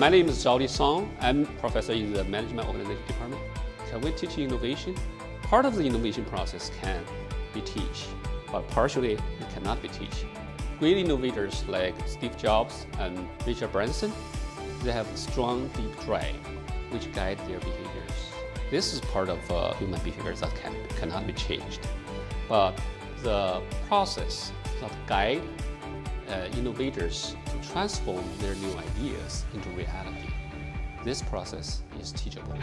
my name is Zhaoli Song. I'm professor in the Management Organization Department. Can we teach innovation? Part of the innovation process can be teach, but partially it cannot be teach. Great innovators like Steve Jobs and Richard Branson, they have a strong, deep drive which guide their behaviors. This is part of uh, human behaviors that can, cannot be changed. But the process that guide uh, innovators to transform their new ideas into reality, this process is teachable.